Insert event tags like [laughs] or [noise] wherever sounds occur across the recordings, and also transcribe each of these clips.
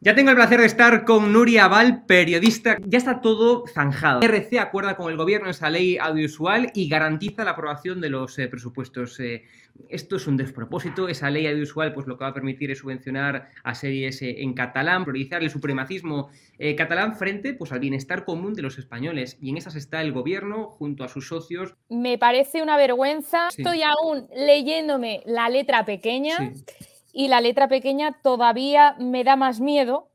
Ya tengo el placer de estar con Nuria Val, periodista. Ya está todo zanjado. RC acuerda con el gobierno esa ley audiovisual y garantiza la aprobación de los eh, presupuestos. Eh, esto es un despropósito. Esa ley audiovisual pues lo que va a permitir es subvencionar a series eh, en catalán, priorizar el supremacismo catalán frente pues, al bienestar común de los españoles. Y en esas está el gobierno junto a sus socios. Me parece una vergüenza. Estoy aún leyéndome la letra pequeña. Sí y la letra pequeña todavía me da más miedo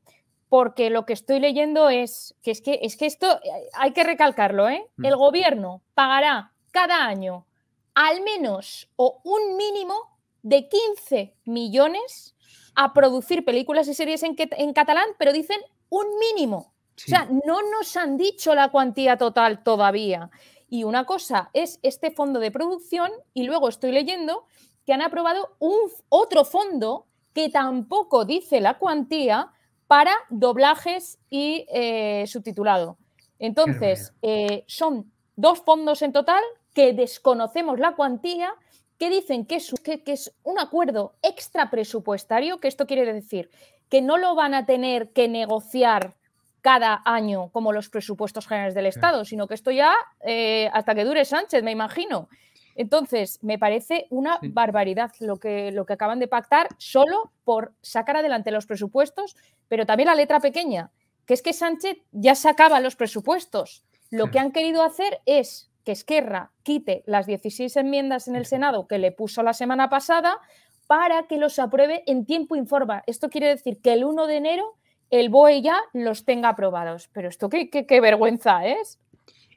porque lo que estoy leyendo es que es que, es que esto eh, hay que recalcarlo, ¿eh? Mm. El gobierno pagará cada año al menos o un mínimo de 15 millones a producir películas y series en, en catalán, pero dicen un mínimo. O sea, no nos han dicho la cuantía total todavía. Y una cosa es este fondo de producción y luego estoy leyendo que han aprobado un, otro fondo que tampoco dice la cuantía para doblajes y eh, subtitulado. Entonces, eh, son dos fondos en total que desconocemos la cuantía, que dicen que es, que, es un acuerdo extra presupuestario, que esto quiere decir que no lo van a tener que negociar cada año como los presupuestos generales del Estado, sino que esto ya eh, hasta que dure Sánchez, me imagino. Entonces, me parece una barbaridad lo que, lo que acaban de pactar solo por sacar adelante los presupuestos, pero también la letra pequeña, que es que Sánchez ya sacaba los presupuestos. Lo que han querido hacer es que Esquerra quite las 16 enmiendas en el Senado que le puso la semana pasada para que los apruebe en tiempo informa. Esto quiere decir que el 1 de enero el BOE ya los tenga aprobados. Pero esto qué, qué, qué vergüenza es.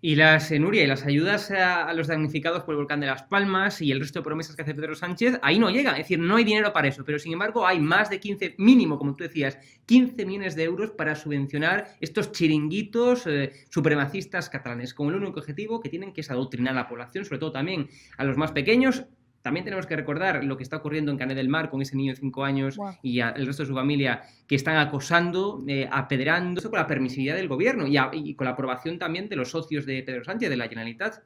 Y las, eh, Nuria, y las ayudas a, los damnificados por el volcán de Las Palmas y el resto de promesas que hace Pedro Sánchez, ahí no llega. Es decir, no hay dinero para eso. Pero sin embargo, hay más de 15, mínimo, como tú decías, 15 millones de euros para subvencionar estos chiringuitos eh, supremacistas catalanes, con el único objetivo que tienen que es adoctrinar a la población, sobre todo también a los más pequeños, también tenemos que recordar lo que está ocurriendo en Canet del Mar con ese niño de 5 años y el resto de su familia que están acosando, eh, apedreando, con la permisividad del gobierno y, y, con la aprobación también de los socios de Pedro Sánchez, de la Generalitat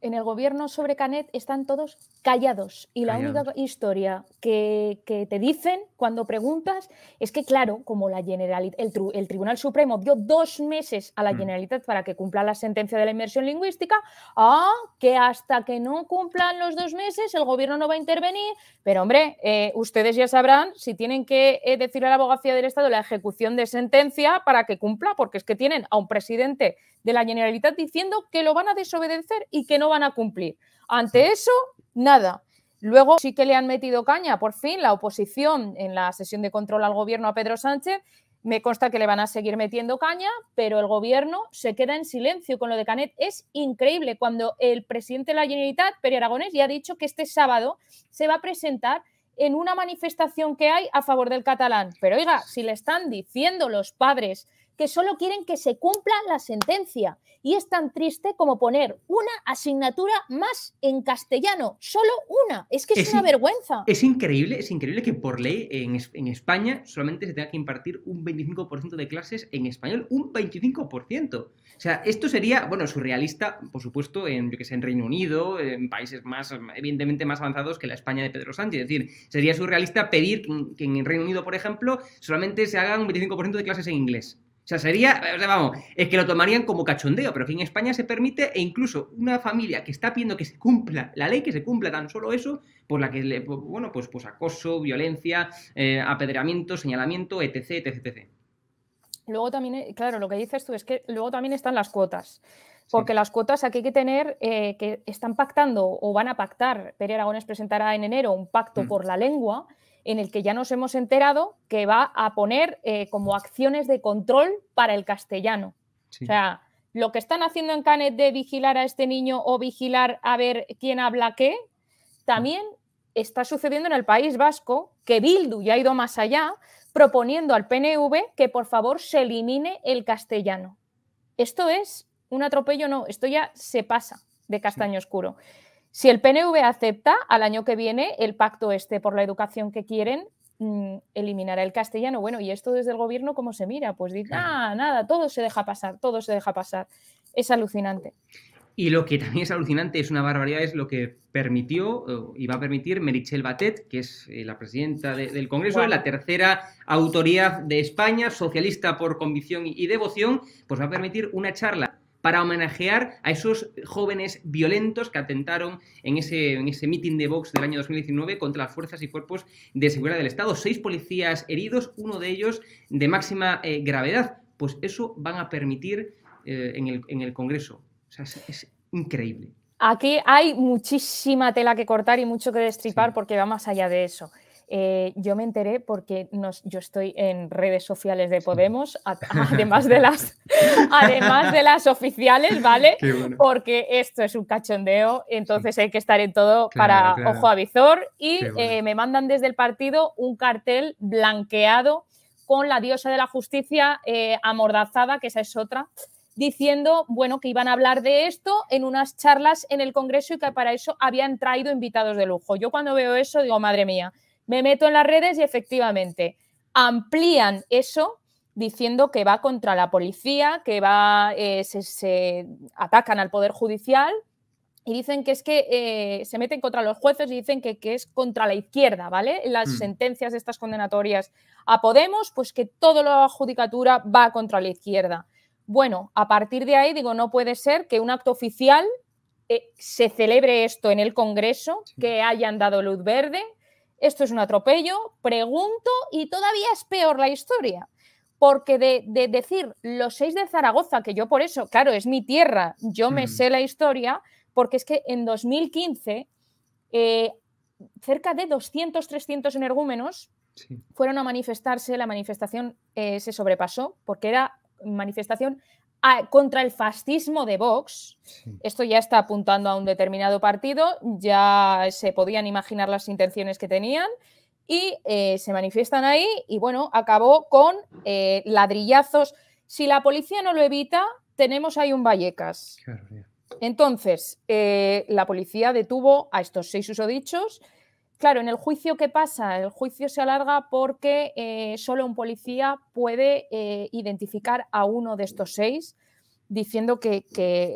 en el gobierno sobre Canet están todos callados y la única historia que, te dicen cuando preguntas es que, claro, como la Generalitat, el, Tribunal Supremo dio dos meses a la mm. Generalitat para que cumpla la sentencia de la inversión lingüística, ah, que hasta que no cumplan los dos meses el gobierno no va a intervenir, pero hombre, eh, ustedes ya sabrán si tienen que eh, decirle a la abogacía del Estado la ejecución de sentencia para que cumpla, porque es que tienen a un presidente de la Generalitat diciendo que lo van a desobedecer y que no van a cumplir. Ante eso, nada. Luego sí que le han metido caña, por fin, la oposición en la sesión de control al gobierno a Pedro Sánchez. Me consta que le van a seguir metiendo caña, pero el gobierno se queda en silencio con lo de Canet. Es increíble cuando el presidente de la Generalitat, Peri Aragonés, ya ha dicho que este sábado se va a presentar en una manifestación que hay a favor del catalán. Pero oiga, si le están diciendo los padres que solo quieren que se cumpla la sentencia. Y es tan triste como poner una asignatura más en castellano, solo una. Es que es, una vergüenza. Es increíble, es increíble que por ley en, en, España solamente se tenga que impartir un 25% de clases en español, un 25%. O sea, esto sería, bueno, surrealista, por supuesto, en, yo que sé, en Reino Unido, en países más, evidentemente, más avanzados que la España de Pedro Sánchez. Es decir, sería surrealista pedir que, que en el Reino Unido, por ejemplo, solamente se haga un 25% de clases en inglés. O sea, sería, vamos, es que lo tomarían como cachondeo, pero que en España se permite e incluso una familia que está pidiendo que se cumpla la ley, que se cumpla tan solo eso, por la que, le, bueno, pues, pues acoso, violencia, eh, apedreamiento, señalamiento, etc, etc, etc. Luego también, eh, claro, lo que dices tú es que luego también están las cuotas. Porque las cuotas aquí hay que tener eh, que están pactando o van a pactar. Pere Aragones presentará en enero un pacto mm. por la lengua en el que ya nos hemos enterado que va a poner eh, como acciones de control para el castellano. O sea, lo que están haciendo en Canet de vigilar a este niño o vigilar a ver quién habla qué, también está sucediendo en el País Vasco, que Bildu ya ha ido más allá, proponiendo al PNV que por favor se elimine el castellano. Esto es un atropello, no, esto ya se pasa de castaño oscuro. Si el PNV acepta al año que viene el pacto este por la educación que quieren, mm, eliminará el castellano. Bueno, ¿y esto desde el gobierno cómo se mira? Pues dice, ah, nada, todo se deja pasar, todo se deja pasar. Es alucinante. Y lo que también es alucinante, es una barbaridad, es lo que permitió y va a permitir Merichel Batet, que es eh, la presidenta del Congreso, la tercera autoridad de España, socialista por convicción y devoción, pues va a permitir una charla para homenajear a esos jóvenes violentos que atentaron en ese, en ese meeting de Vox del año 2019 contra las fuerzas y cuerpos de seguridad del Estado. Seis policías heridos, uno de ellos de máxima eh, gravedad. Pues eso van a permitir eh, en, el, en, el, Congreso. O sea, es, increíble. Aquí hay muchísima tela que cortar y mucho que destripar porque va más allá de eso. Eh, yo me enteré porque yo estoy en redes sociales de Podemos, [laughs] además, de las, además de las oficiales, ¿vale? Porque esto es un cachondeo, entonces hay que estar en todo para ojo a visor. Y eh, me mandan desde el partido un cartel blanqueado con la diosa de la justicia eh, amordazada, que esa es otra diciendo, bueno, que iban a hablar de esto en unas charlas en el Congreso y que para eso habían traído invitados de lujo. Yo cuando veo eso digo, madre mía, me meto en las redes y efectivamente amplían eso diciendo que va contra la policía, que va, eh, se, atacan al Poder Judicial y dicen que es que eh, se meten contra los jueces y dicen que, es contra la izquierda, ¿vale? Las mm. sentencias de estas condenatorias a Podemos, pues que toda la judicatura va contra la izquierda. Bueno, a partir de ahí digo, no puede ser que un acto oficial eh, se celebre esto en el Congreso, que hayan dado luz verde, esto es un atropello, pregunto, y todavía es peor la historia. Porque de, decir los seis de Zaragoza, que yo por eso, claro, es mi tierra, yo me mm. sé la historia, porque es que en 2015 eh, cerca de 200, 300 energúmenos fueron a manifestarse, la manifestación eh, se sobrepasó porque era manifestación contra el fascismo de Vox. Esto ya está apuntando a un determinado partido, ya se podían imaginar las intenciones que tenían y eh, se manifiestan ahí y bueno, acabó con eh, ladrillazos. Si la policía no lo evita, tenemos ahí un Vallecas. Entonces, eh, la policía detuvo a estos seis usodichos Claro, en el juicio, ¿qué pasa? El juicio se alarga porque eh, solo un policía puede eh, identificar a uno de estos seis, diciendo que,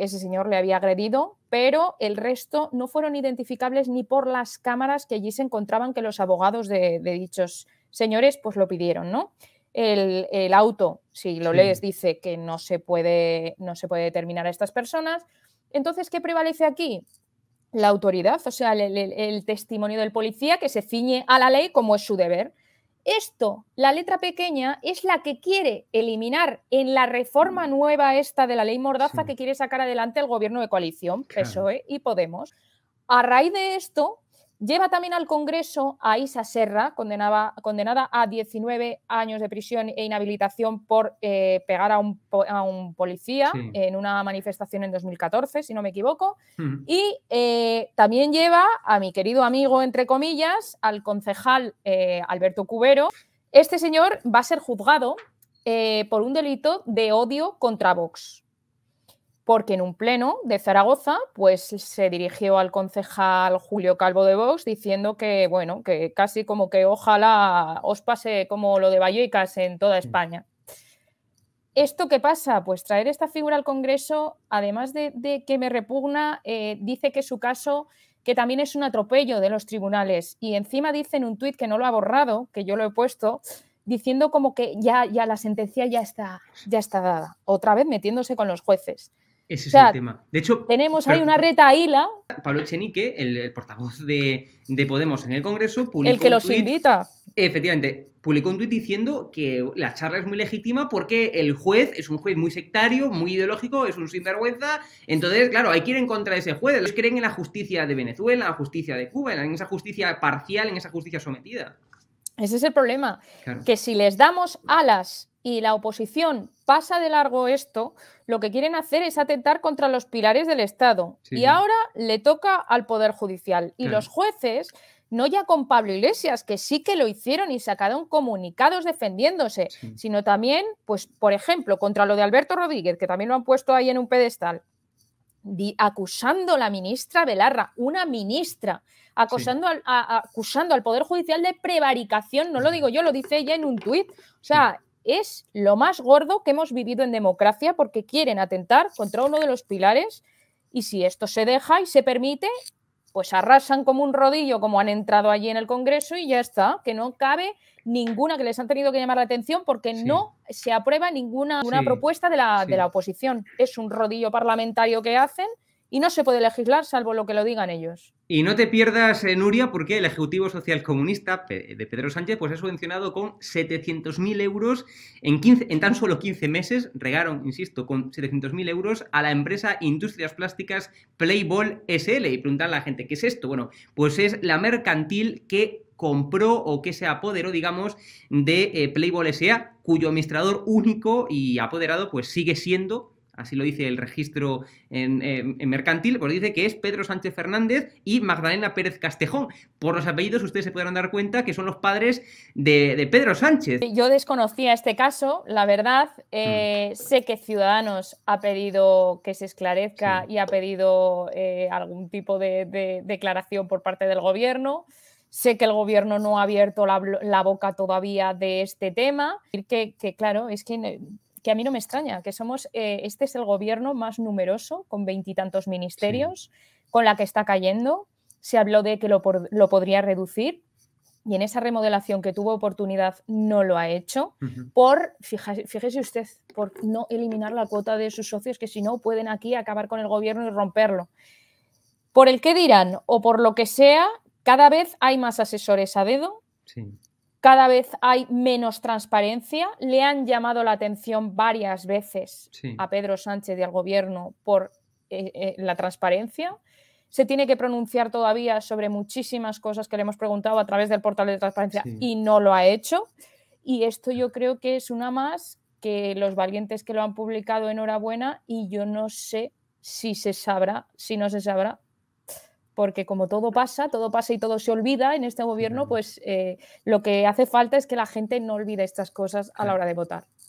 ese señor le había agredido, pero el resto no fueron identificables ni por las cámaras que allí se encontraban que los abogados de, dichos señores pues lo pidieron, ¿no? El, auto, si lo lees, dice que no se, puede, no se puede determinar a estas personas. Entonces, ¿qué prevalece aquí? La autoridad, o sea, el, testimonio del policía que se ciñe a la ley como es su deber. Esto, la letra pequeña, es la que quiere eliminar en la reforma nueva esta de la ley Mordaza que quiere sacar adelante el gobierno de coalición, PSOE y Podemos. A raíz de esto, Lleva también al Congreso a Isa Serra, condenada a 19 años de prisión e inhabilitación por eh, pegar a un, policía en una manifestación en 2014, si no me equivoco. Y eh, también lleva a mi querido amigo, entre comillas, al concejal eh, Alberto Cubero. Este señor va a ser juzgado por un delito de odio contra Vox porque en un pleno de Zaragoza pues se dirigió al concejal Julio Calvo de Vox diciendo que, bueno, que casi como que ojalá os pase como lo de Vallecas en toda España. ¿Esto qué pasa? Pues traer esta figura al Congreso, además de, que me repugna, eh, dice que su caso, que también es un atropello de los tribunales. Y encima dice en un tuit que no lo ha borrado, que yo lo he puesto, diciendo como que ya, ya la sentencia ya está, ya está dada. Otra vez metiéndose con los jueces. Ese es el tema. De hecho, tenemos ahí una reta hila. Pablo Echenique, el, portavoz de, Podemos en el Congreso, publicó. El que los invita. Efectivamente, publicó un tuit diciendo que la charla es muy legítima porque el juez es un juez muy sectario, muy ideológico, es un sinvergüenza. Entonces, claro, hay que ir en contra de ese juez. Ellos creen en la justicia de Venezuela, en la justicia de Cuba, en esa justicia parcial, en esa justicia sometida. Ese es el problema. Que si les damos alas y la oposición pasa de largo esto, lo que quieren hacer es atentar contra los pilares del Estado. y ahora le toca al Poder Judicial. Y los jueces, no ya con Pablo Iglesias, que sí que lo hicieron y sacaron comunicados defendiéndose, sino también, pues, por ejemplo, contra lo de Alberto Rodríguez, que también lo han puesto ahí en un pedestal, acusando a la ministra Belarra, una ministra, acusando, al, acusando al Poder Judicial de prevaricación, no lo digo yo, lo dice ella en un tuit. O sea, es lo más gordo que hemos vivido en democracia porque quieren atentar contra uno de los pilares Y si esto se deja y se permite, pues arrasan como un rodillo, como han entrado allí en el Congreso y ya está, que no cabe ninguna que les han tenido que llamar la atención porque no se aprueba ninguna propuesta de la, de la oposición. Es un rodillo parlamentario que hacen y no se puede legislar salvo lo que lo digan ellos. Y no te pierdas, eh, Nuria, porque el Ejecutivo Social Comunista de Pedro Sánchez pues, ha subvencionado con 700.000 euros en, 15, en tan solo 15 meses, regaron, insisto, con 700.000 euros a la empresa Industrias Plásticas Playball SL. Y preguntan a la gente, ¿qué es esto? Bueno, pues es la mercantil que compró o que se apoderó, digamos, de eh, Playball SA, cuyo administrador único y apoderado pues sigue siendo así lo dice el registro en, mercantil, pues dice que es Pedro Sánchez Fernández y Magdalena Pérez Castejón. Por los apellidos ustedes se podrán dar cuenta que son los padres de, Pedro Sánchez. Yo desconocía este caso, la verdad, eh, mm. sé que Ciudadanos ha pedido que se esclarezca y ha pedido eh, algún tipo de, declaración por parte del gobierno. Sé que el gobierno no ha abierto la, boca todavía de este tema. Que, que claro, es que que a mí no me extraña, que somos, eh, este es el gobierno más numeroso, con veintitantos ministerios, con la que está cayendo. Se habló de que lo, podría reducir y en esa remodelación que tuvo oportunidad no lo ha hecho por, fíjese, usted, por no eliminar la cuota de sus socios, que si no pueden aquí acabar con el gobierno y romperlo. Por el que dirán o por lo que sea, cada vez hay más asesores a dedo. Sí cada vez hay menos transparencia. Le han llamado la atención varias veces a Pedro Sánchez y al gobierno por eh, eh, la transparencia. Se tiene que pronunciar todavía sobre muchísimas cosas que le hemos preguntado a través del portal de transparencia y no lo ha hecho. Y esto yo creo que es una más que los valientes que lo han publicado, enhorabuena, y yo no sé si se sabrá, si no se sabrá, porque como todo pasa, todo pasa y todo se olvida en este gobierno, pues eh, lo que hace falta es que la gente no olvide estas cosas a la hora de votar.